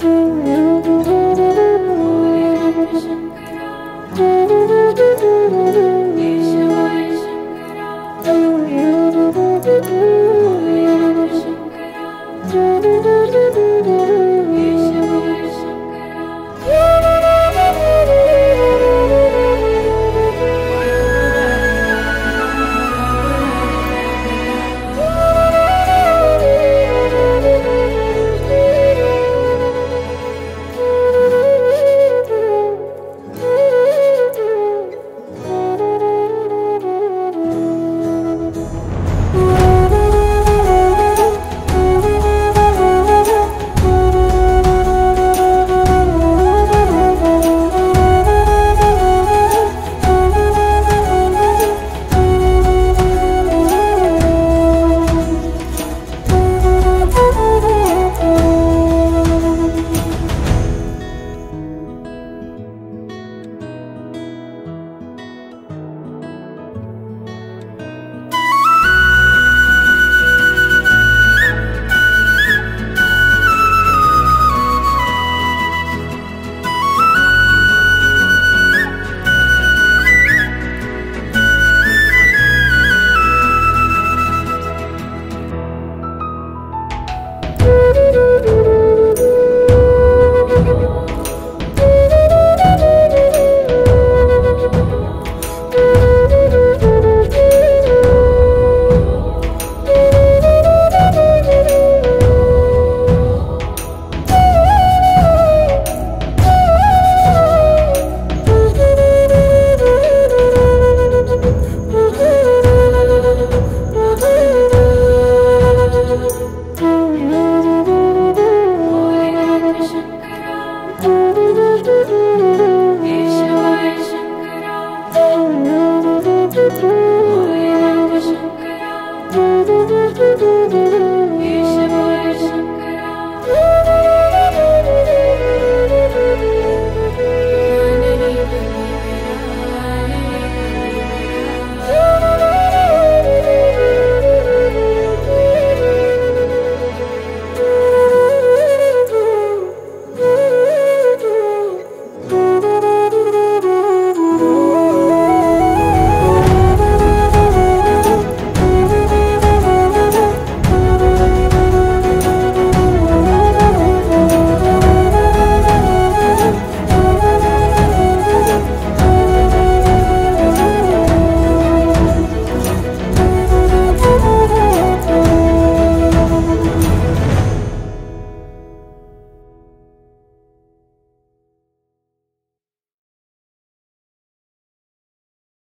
我依然会盛开呀，你是我一生的歌谣。